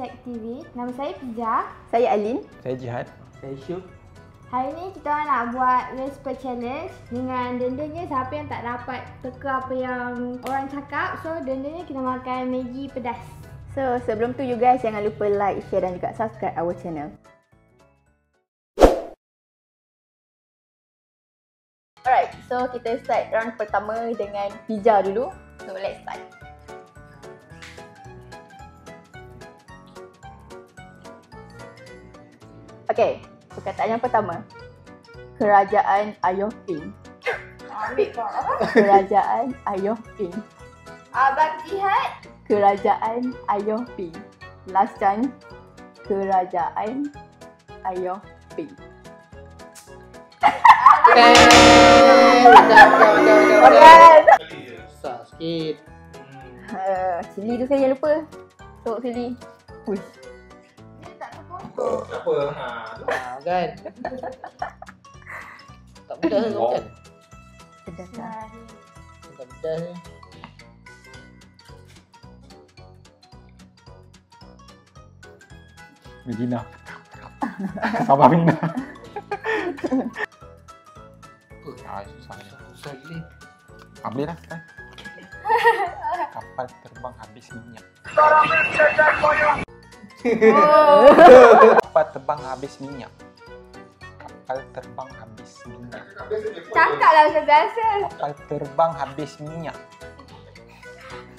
Check TV. Nama saya Pija. Saya Alin. Saya Jihad. Saya Syuk. Hari ni kita orang nak buat whisper challenge dengan dendanya siapa yang tak dapat teka apa yang orang cakap. So dendanya kita makan Maggi pedas. So sebelum tu you guys jangan lupa like, share dan juga subscribe our channel. Alright, so kita start round pertama dengan pizza dulu. So let's start. Okay, perkataan yang pertama. Kerajaan Ayoh Ping. Ambil kau apa? Kerajaan Ayoh Ping. Abang Jihad. Kerajaan Ayoh Ping. Last chance. Kerajaan Ayoh Ping. Makan! Susah sikit. Uh, cili tu saya lupa. Tok cili. Uish. Tak apa. Ha. Ha, kan? tak pedas kan? Kan? Pedas lah. Tak pedas ni. Medina. Sabah Mina. Ah, susah ni. Susah gila. Ah, boleh lah. Kan? Kapal terbang habis minyak. Kapal terbang habis minyak. Kapal terbang habis minyak. Cakap lah macam biasa. Kapal terbang habis minyak.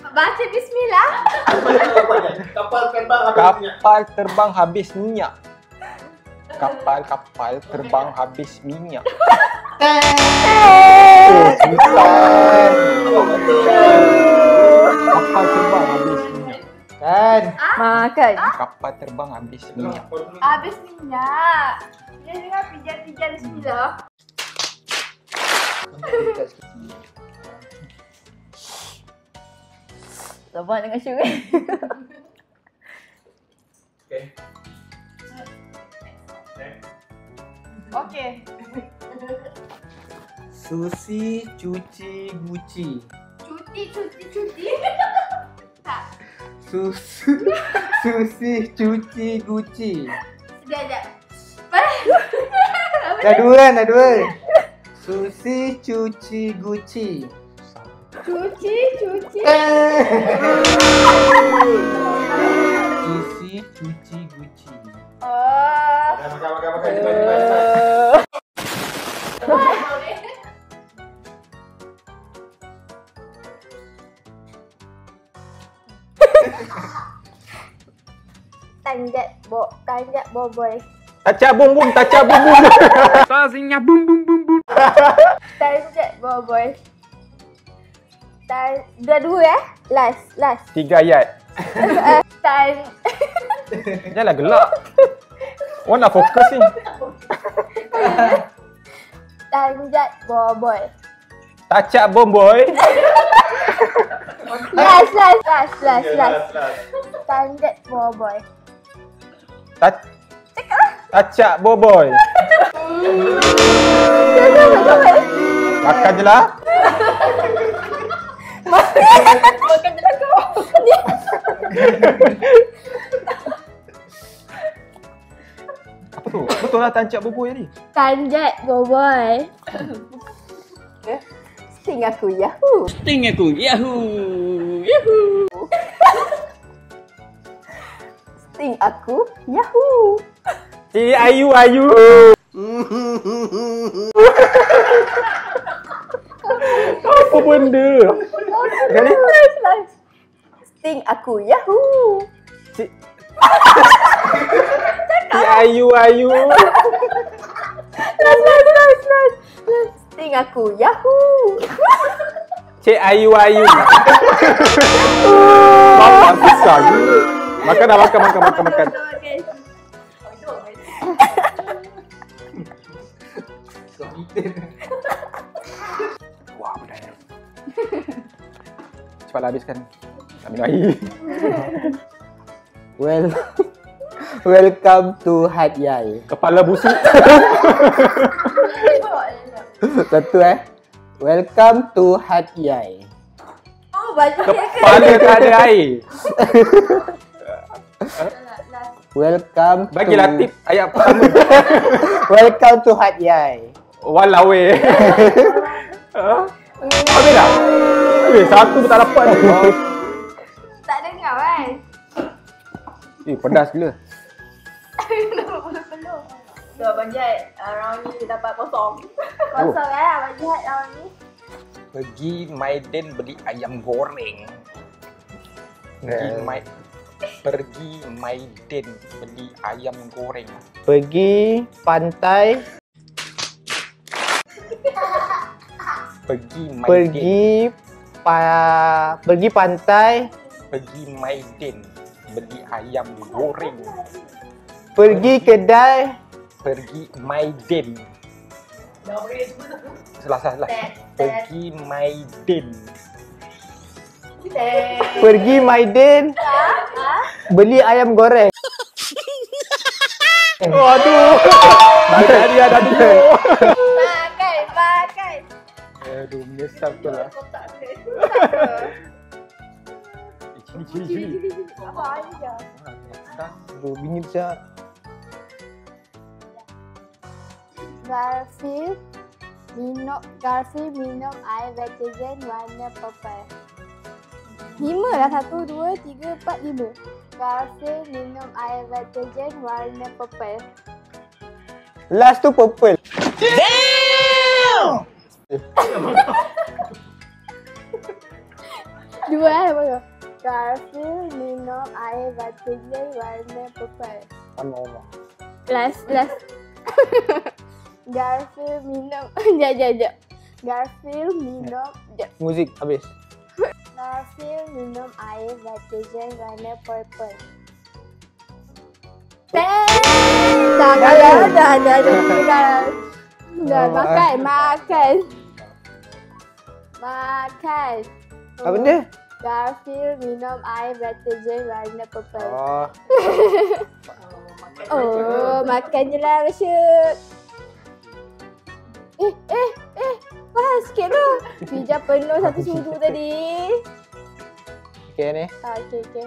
Baca bismillah. Kapal terbang habis minyak. Kapal terbang habis minyak. Kapal kapal terbang habis minyak. Oh, susah. Kapal terbang habis minyak. Kan? Makan. Kapal terbang habis minyak. Habis minyak. Dia dengar pijat-pijat bismillah. Dekat sikit. Sabar dengan syurga. Okay. Okey. Susi cuci guci. Cuti, cuti, cuti. tak. Susi cuci guci. Sekejap, sekejap. Dah dua kan? Dah dua. Susi cuci guci. Cuci, cuci. Susi cuci guci. Oh. Makan, makan, makan, makan. Cepat, cepat, Tanjat bo, tanjat boboy. Taca bum bum, taca bum bum. Sazinya bum bum bum bum. Tanjat boboy. Tan, dua dua eh? Last, last. Tiga ayat. Tan, Janganlah gelak. Orang nak fokus ni. tanjat boboy. Taca bom boy. Last, last, last, last, Okay, last. Tanjat boboy. Ta- Taca boboy. Makan je lah. Makan je lah kau. Apa tu? Betul lah tancap boboy tadi. Tanjat boboy. Sting aku Yahoo. Sting aku. Yahoo! Yahoo! Sting aku Yahoo. Eh, ayu, ayu. Apa benda? Kali? Nice. Sting aku Yahoo. Eh, ayu, ayu. Last, last, last, last. Sting aku Yahoo. Cik Ayu Ayu. Bapak susah je. Makan dah, makan, makan, makan, makan. Wah, berdaya. Cepatlah habiskan. Tak minum air. Well, welcome to Hat Yai. Kepala busuk. Satu eh. Welcome to Hat Yai. Oh, ke? Kepala tak ada air. Welcome Bagilah to... tip ayat pertama. Welcome to Hat Yai. Walau weh. Ha? Habis dah? Eh, satu pun tak dapat ni. Tak dengar kan? Eh, pedas gila. So Abang Jad, uh, round ni dapat kosong. Kosong kan Abang Jihad lawan ni. Pergi Maiden beli ayam goreng. Pergi Eh. Mai Pergi Maiden beli ayam goreng. Pergi pantai, Pergi Maiden. pergi pa, pergi pantai, Pergi Maiden beli ayam goreng. pergi kedai, Pergi Maiden. Salah salah salah. Tet, tet, Pergi Maiden. pergi Maiden, beli ayam goreng. Aduh. Ada dia ada dia. Makan, makan. Aduh, menyesal tu lah. Cini cini cini. Apa aja? Aduh, bingit siap. Garfield minum Garfield minum air deterjen warna purple. Lima lah satu, dua, tiga, empat, lima. Garfield minum air deterjen warna purple. Last tu purple. Dua eh apa tu? Garfield minum air deterjen warna purple. Sama Allah. Last, last. Garfield minum, jap, jap, jap. Garfield minum, jap. Muzik habis. Garfield minum air deterjen warna purple. Dah, dah, dah, dah, dah, dah, dah, dah, makan, makan. Makan. Apa benda? Garfield minum air deterjen warna purple. Oh, Oh, makan je lah Rashid. Eh, eh, eh. Faham sikit tu. Pija penuh satu sudu tadi. okay ni. Ah, okey, okey.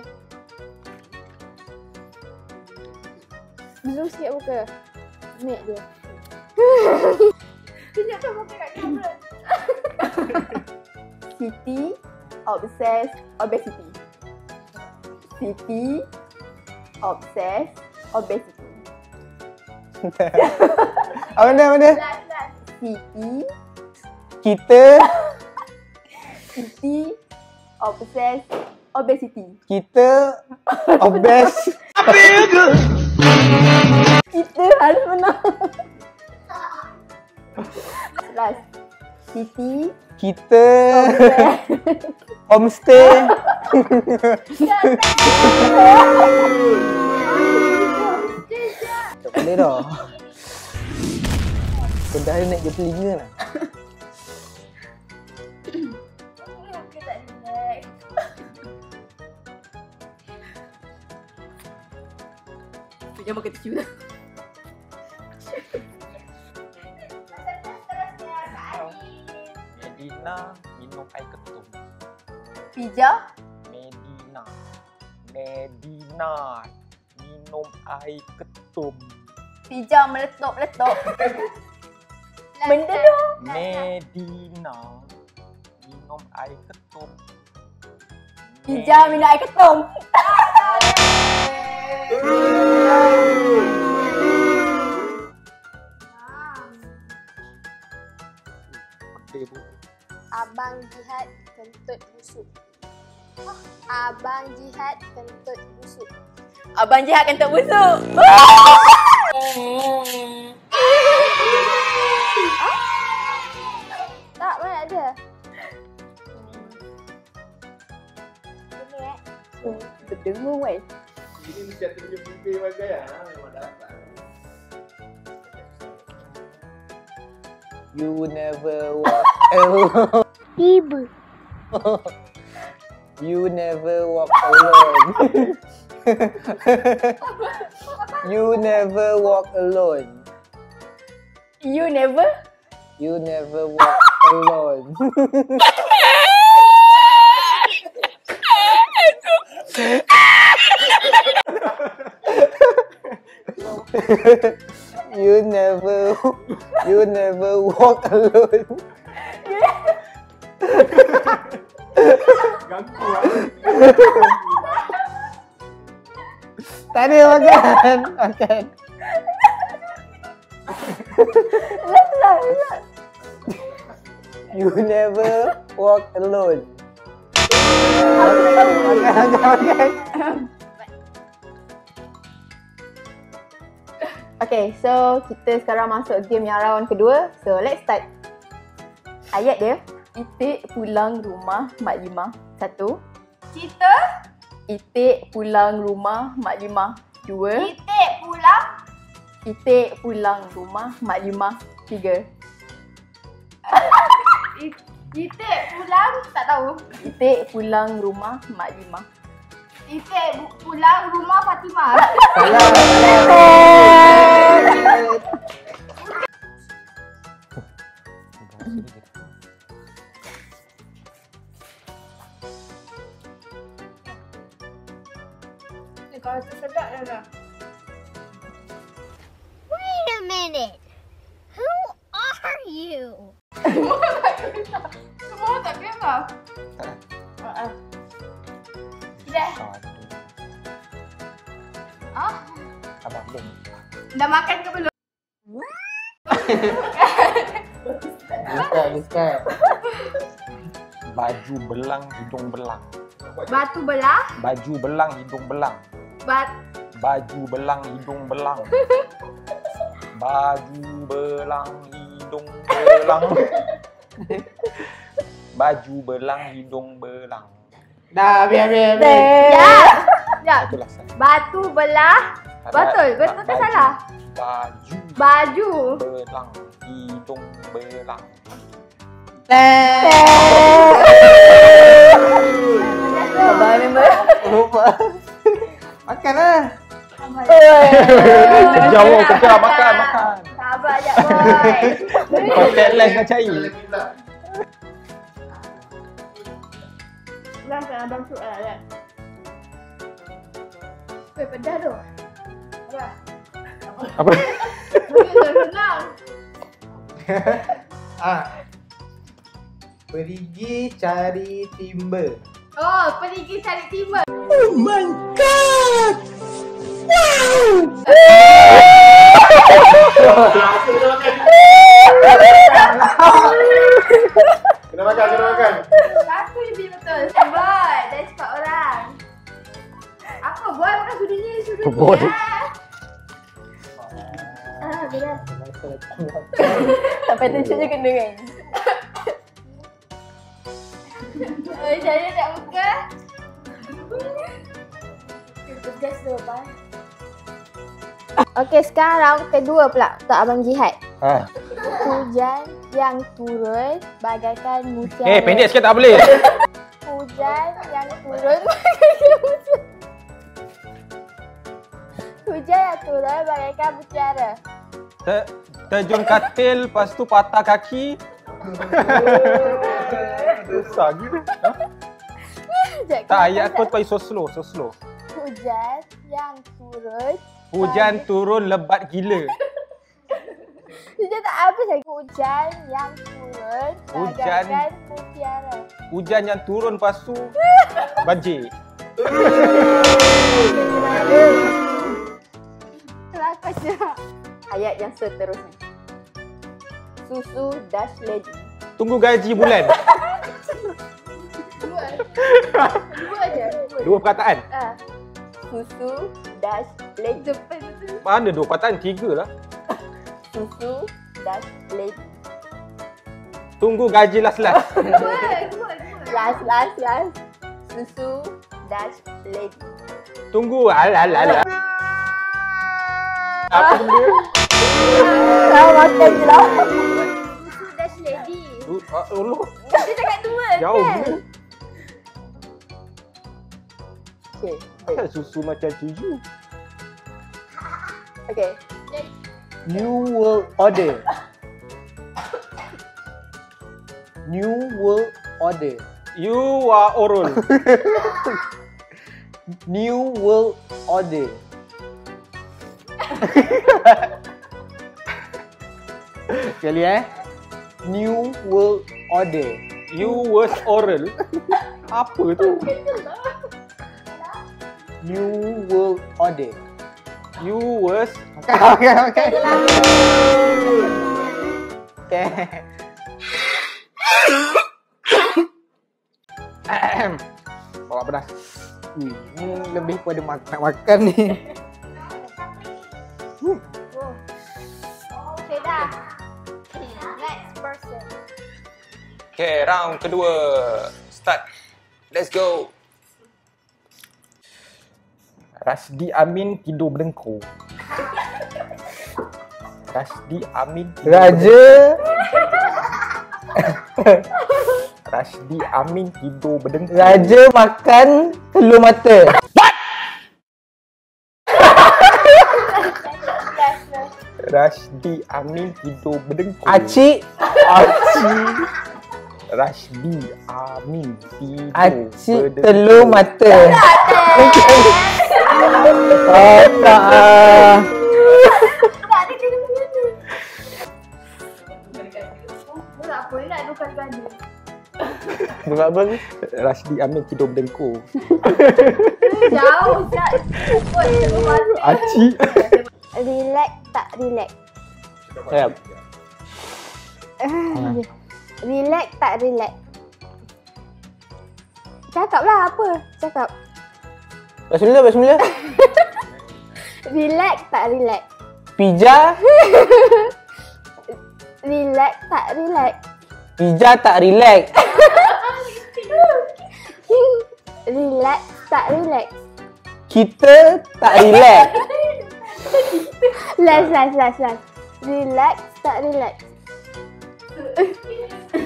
Zoom sikit muka. Make dia. Tunjuk tu muka kat kamera. City obsessed obesity. City obsessed obesity. Apa benda, apa benda? City Kita, City obsessed obesity. kita obes. Kita harus menang. Last. City Kita homestay. Tak boleh dah. Kedai naik ke telinga lah. Muka tak relax. Jangan makan tisu dah. Medina minum air ketum. Pija Medina. Medina minum air ketum. Pija meletup-letup. Benda tu. Medina minum air ketum. Pija minum air ketum. Abang Jihad kentut busuk. Abang Jihad kentut busuk. Abang Jihad kentut busuk. Tak, mana ada? Ini eh. Berdengung weh. Ini mesti ada tunjuk bibir bagai ya. Memang dapat. You never walk alone. Tiba. You never walk alone. you never walk alone. You never You never walk alone. you never you never walk alone. Ganggu ada makan. Makan. You never walk alone. Makan, makan. Okay, so kita sekarang masuk game yang round kedua. So, let's start. Ayat dia. Itik pulang rumah Mak Limah. Satu. Kita Itik pulang rumah Mak Limah. Dua. titik pulang Itik pulang rumah Mak Limah. Tiga. titik pulang tak tahu. Itik pulang rumah Mak Limah. Titik pulang rumah Fatimah. Salah, belang, hidung belang. Batu belah, Baju belang, hidung belang. bat Baju belang, hidung belang. Baju belang, hidung belang. Baju belang, hidung belang. Dah, biar, biar, biar. Ya. Ya. Itulah saya. Batu belah. Betul, betul ke salah? Baju Baju. belang, hidung belang. Abang member. Lupa. Makan lah. Jauh kerja makan makan. Sabar je boy. Contactless nak cari. Dah kan abang tu lah kan. Eh pedas tu. Dah. Apa? Senang. Ah. Pergi cari timba. Oh, pergi cari timba. Kena makan, kena makan. Satu je bini betul. Boy, dah cepat orang. Apa boy makan sudu ni, sudu ni. Boy. Ah, berat. Sampai je kena kan. Oh, saya nak muka. Pedas tu, Abang. Okey, sekarang round kedua pula untuk Abang Jihad. Ha. Hujan yang turun bagaikan mutiara. Eh, pendek sikit tak boleh. Hujan yang turun bagaikan mutiara. Hujan yang turun bagaikan mutiara. Ter, terjun katil, lepas tu patah kaki. Susah gitu. Sekejap, Tak, kenapa ayat aku tak- tu so slow, so slow. Hujan yang turun. Hujan turun lebat gila. Hujan tak habis lagi. Hujan yang turun Hujan. mutiara. Hujan yang turun lepas tu banjir. Kelakar je. Ayat yang seterusnya. Susu dash lady. Tunggu gaji bulan. Dua. Dua je. Dua perkataan. Ah, Susu dash lady. depan tu. Mana dua perkataan? Tiga lah. Susu dash lady. Tunggu gaji last-last. Dua, dua, dua. Last last last. Susu dash lady. Tunggu. Alah, alah, alah. Apa benda? Kau makan je lah. Susu dash lady. Du- ah, Allah. Dia cakap dua Jauh kan? Okay. Kan susu macam tuju. Okay. New World Order. New World Order. You are oral. New World Order. Sekali eh. New World Order. You was oral. Apa tu? New World Order. You was Okay, okay, okay. Okay. Bawa pedas. Ui, ni lebih pada mak- nak makan ni. Okay dah. Next person. Okay, round kedua. Start. Let's go. Rasdi Amin tidur berdengkur. Rasdi Amin tidur Raja Rasdi Amin tidur berdengkur. Raja makan telur mata. Rasdi Amin tidur berdengkur. Acik Acik. Rasdi Amin tidur Acik telur mata. Oh tak ah. Tak ada kena mengena. Berat apa nak tukar ganda. Bukan apa ni? Rasdi Amin tidur berdengkur. Jauh tak. Mata. Acik. Relax tak relax. Ya. Relax tak relax. Cakaplah apa? Cakap. Bismillah, bismillah. Relax tak relax. Pija, Relax tak relax. pija tak relax. Relax tak relax. Kita tak relax. Last last last last. Relax tak relax.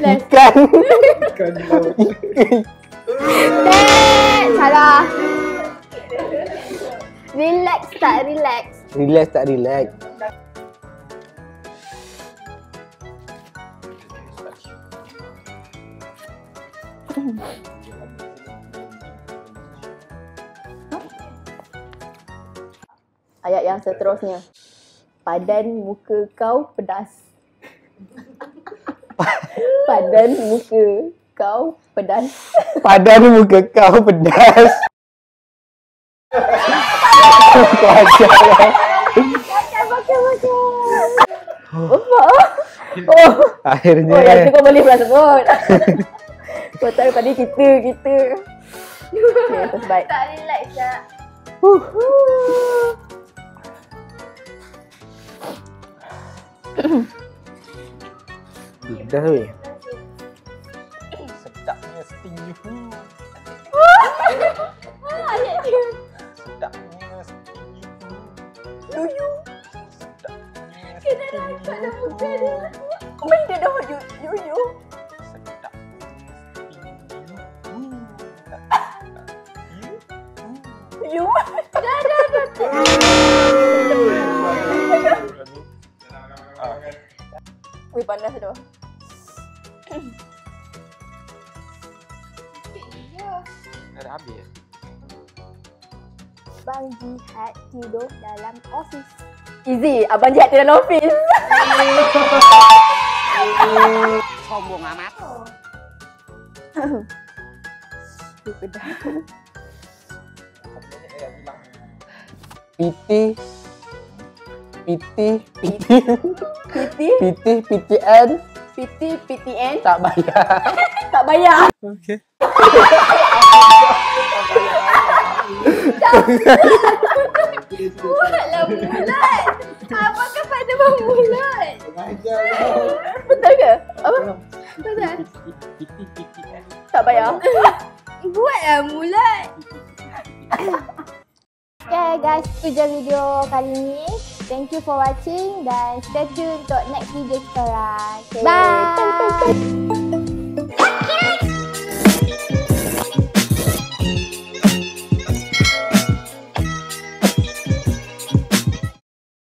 last. Ikan. Eh, salah. Relax tak relax. relax tak relax. Ayat yang seterusnya. Padan muka kau pedas. Padan muka kau pedas. Padan muka kau pedas. Kau ajar lah. Oh, Akhirnya oh yang tu kau boleh pula sebut. kau tahu tadi kita, kita. Okay, terbaik. Tak relax tak. Dah weh. Sedapnya stingy. Sedapnya dah muka dia. Oh my dia dah you, yuyu. You. Wih panas tu. Dah habis. Bang Jihad tidur dalam ofis. Easy, abang jahat dalam office. Sombong amat. PT PT PT PT, PT PTN PT, PTN tak bayar. tak bayar. Buatlah mulut. Apakah pada bang mulut? Betul ke? Apa? Betul. Tak bayar. Buatlah mulut. Okay guys, itu je video kali ni. Thank you for watching dan stay tune untuk next video kita orang. Okay, Bye. bye.